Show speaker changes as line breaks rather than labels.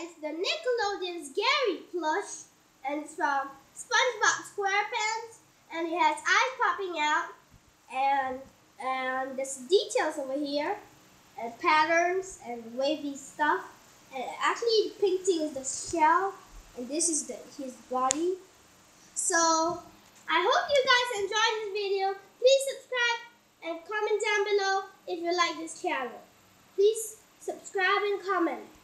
It's the Nickelodeon's Gary plush, and it's from SpongeBob SquarePants, and it has eyes popping out, and and there's details over here, and patterns and wavy stuff. And actually, the pink thing the shell, and this is the his body. So I hope you guys enjoyed this video. Please subscribe and comment down below if you like this channel. Please subscribe and comment.